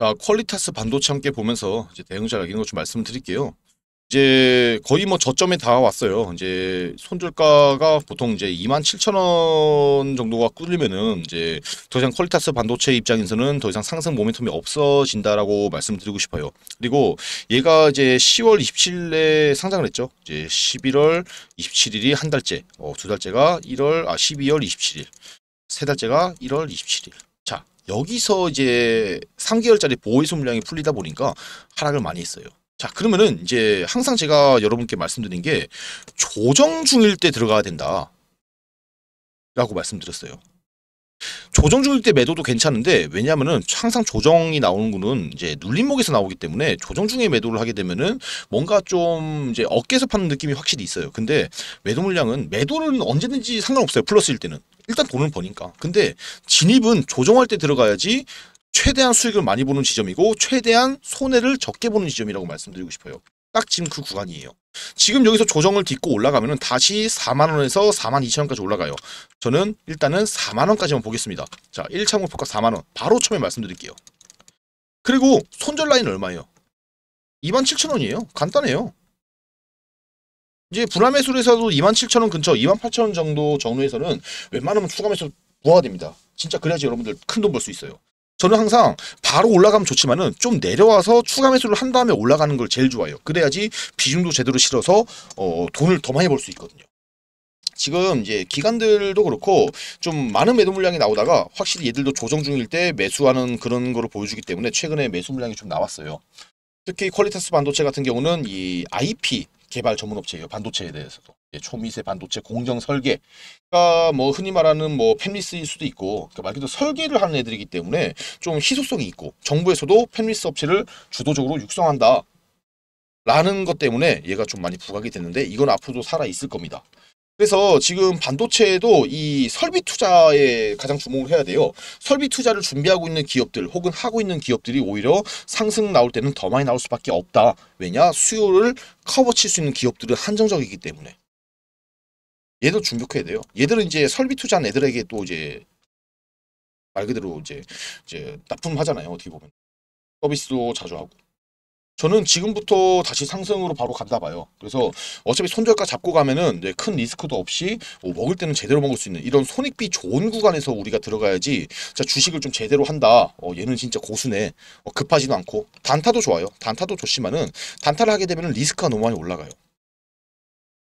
자, 퀄리타스 반도체 함께 보면서 이제 대응 전략 이런 것좀 말씀드릴게요. 이제 거의 뭐 저점에 다 왔어요. 이제 손절가가 보통 이제 27,000원 정도가 뚫리면은 이제 더 이상 퀄리타스 반도체 입장에서는 더 이상 상승 모멘텀이 없어진다라고 말씀드리고 싶어요. 그리고 얘가 이제 10월 27일에 상장을 했죠. 이제 11월 27일이 한 달째, 어, 두 달째가 1월 아 12월 27일, 세 달째가 1월 27일. 자, 여기서 이제 3개월짜리 보호의소 물량이 풀리다 보니까 하락을 많이 했어요. 자, 그러면은 이제 항상 제가 여러분께 말씀드린 게 조정 중일 때 들어가야 된다. 라고 말씀드렸어요. 조정 중일 때 매도도 괜찮은데 왜냐하면은 항상 조정이 나오는 거는 이제 눌림목에서 나오기 때문에 조정 중에 매도를 하게 되면은 뭔가 좀 이제 어깨에서 파는 느낌이 확실히 있어요. 근데 매도 물량은 매도는 언제든지 상관없어요. 플러스일 때는 일단 돈을 버니까. 근데 진입은 조정할 때 들어가야지 최대한 수익을 많이 보는 지점이고 최대한 손해를 적게 보는 지점이라고 말씀드리고 싶어요. 딱 지금 그 구간이에요. 지금 여기서 조정을 딛고 올라가면 다시 4만원에서 4만 2천원까지 올라가요. 저는 일단은 4만원까지만 보겠습니다. 자, 1차 목표가 4만원. 바로 처음에 말씀드릴게요. 그리고 손절 라인 얼마예요? 2만 7천원이에요. 간단해요. 이제 불화 매수에서도 2만 7천원 근처, 2만 8천원 정도 정도에서는 웬만하면 추가 매수 부어야 됩니다. 진짜 그래야지 여러분들 큰 돈 벌 수 있어요. 저는 항상 바로 올라가면 좋지만은 좀 내려와서 추가 매수를 한 다음에 올라가는 걸 제일 좋아해요. 그래야지 비중도 제대로 실어서 어, 돈을 더 많이 벌 수 있거든요. 지금 이제 기관들도 그렇고 좀 많은 매도 물량이 나오다가 확실히 얘들도 조정 중일 때 매수하는 그런 거를 보여주기 때문에 최근에 매수 물량이 좀 나왔어요. 특히 퀄리타스 반도체 같은 경우는 이 IP 개발 전문 업체예요. 반도체에 대해서도. 초미세 반도체 공정 설계가 뭐 흔히 말하는 뭐 펜리스일 수도 있고 그러니까 말 그대로 설계를 하는 애들이기 때문에 좀 희소성이 있고 정부에서도 펜리스 업체를 주도적으로 육성한다. 라는 것 때문에 얘가 좀 많이 부각이 됐는데 이건 앞으로도 살아 있을 겁니다. 그래서 지금 반도체도 이 설비 투자에 가장 주목을 해야 돼요. 설비 투자를 준비하고 있는 기업들 혹은 하고 있는 기업들이 오히려 상승 나올 때는 더 많이 나올 수밖에 없다. 왜냐? 수요를 커버 칠 수 있는 기업들은 한정적이기 때문에. 얘도 중복해야 돼요. 얘들은 이제 설비 투자한 애들에게 또 이제 말 그대로 이제 이제 납품하잖아요. 어떻게 보면 서비스도 자주 하고. 저는 지금부터 다시 상승으로 바로 간다 봐요. 그래서 어차피 손절가 잡고 가면은 큰 리스크도 없이 뭐 먹을 때는 제대로 먹을 수 있는 이런 손익비 좋은 구간에서 우리가 들어가야지 자 주식을 좀 제대로 한다. 어, 얘는 진짜 고수네. 어, 급하지도 않고 단타도 좋아요. 단타도 좋지만은 단타를 하게 되면 리스크가 너무 많이 올라가요.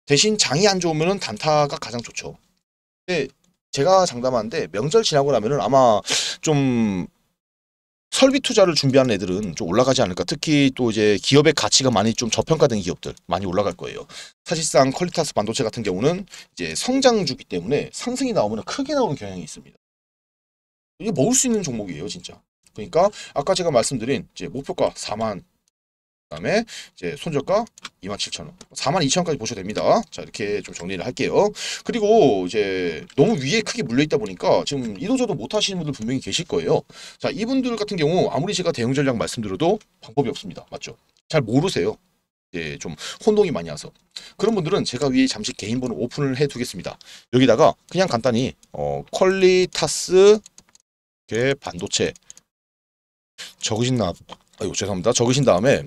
대신 장이 안 좋으면은 단타가 가장 좋죠. 근데 제가 장담하는데 명절 지나고 나면은 아마 좀 설비 투자를 준비하는 애들은 좀 올라가지 않을까. 특히 또 이제 기업의 가치가 많이 좀 저평가된 기업들 많이 올라갈 거예요. 사실상 퀄리타스 반도체 같은 경우는 이제 성장주기 때문에 상승이 나오면 크게 나오는 경향이 있습니다. 이게 먹을 수 있는 종목이에요, 진짜. 그러니까 아까 제가 말씀드린 이제 목표가 4만 그다음에 이제 손절가 27,000원, 42,000원까지 보셔도 됩니다. 자 이렇게 좀 정리를 할게요. 그리고 이제 너무 위에 크게 물려 있다 보니까 지금 이도저도 못 하시는 분들 분명히 계실 거예요. 자 이분들 같은 경우 아무리 제가 대응 전략 말씀드려도 방법이 없습니다. 맞죠? 잘 모르세요. 예, 좀 혼동이 많이 와서 그런 분들은 제가 위에 잠시 개인 번호 오픈을 해 두겠습니다. 여기다가 그냥 간단히 어, 퀄리타스 반도체 적으신 나 아이고 죄송합니다. 적으신 다음에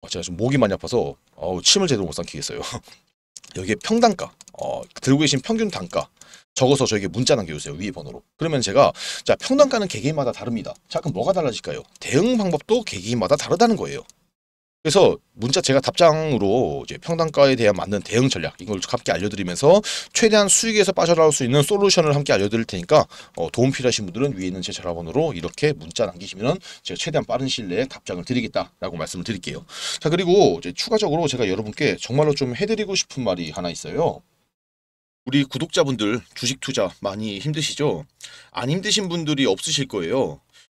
어, 제가 좀 목이 많이 아파서 어, 침을 제대로 못 삼키겠어요. 여기에 평단가, 어, 들고 계신 평균 단가 적어서 저에게 문자 남겨주세요. 위에 번호로. 그러면 제가 자 평단가는 개개인마다 다릅니다. 자 그럼 뭐가 달라질까요? 대응 방법도 개개인마다 다르다는 거예요. 그래서 문자 제가 답장으로 이제 평단가에 대한 맞는 대응 전략 이걸 함께 알려드리면서 최대한 수익에서 빠져나올 수 있는 솔루션을 함께 알려드릴 테니까 어, 도움 필요하신 분들은 위에 있는 제 전화번호로 이렇게 문자 남기시면 제가 최대한 빠른 시일 내에 답장을 드리겠다라고 말씀을 드릴게요. 자 그리고 이제 추가적으로 제가 여러분께 정말로 좀 해드리고 싶은 말이 하나 있어요. 우리 구독자분들 주식 투자 많이 힘드시죠? 안 힘드신 분들이 없으실 거예요.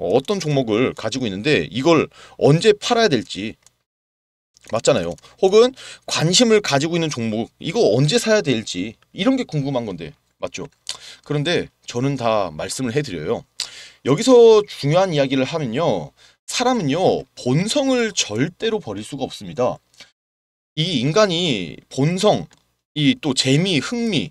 어떤 종목을 가지고 있는데 이걸 언제 팔아야 될지 맞잖아요. 혹은 관심을 가지고 있는 종목 이거 언제 사야 될지 이런 게 궁금한 건데 맞죠? 그런데 저는 다 말씀을 해드려요. 여기서 중요한 이야기를 하면요. 사람은요, 본성을 절대로 버릴 수가 없습니다. 이 인간이 본성, 이 또 재미, 흥미,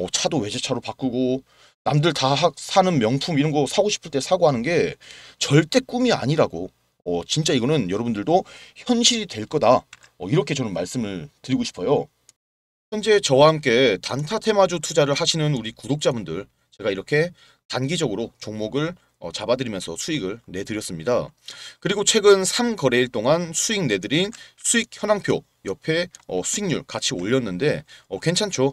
어, 차도 외제차로 바꾸고 남들 다 사는 명품 이런 거 사고 싶을 때 사고 하는 게 절대 꿈이 아니라고 어, 진짜 이거는 여러분들도 현실이 될 거다 어, 이렇게 저는 말씀을 드리고 싶어요. 현재 저와 함께 단타 테마주 투자를 하시는 우리 구독자분들 제가 이렇게 단기적으로 종목을 어, 잡아드리면서 수익을 내드렸습니다. 그리고 최근 3거래일 동안 수익 내드린 수익 현황표 옆에 어, 수익률 같이 올렸는데 어, 괜찮죠?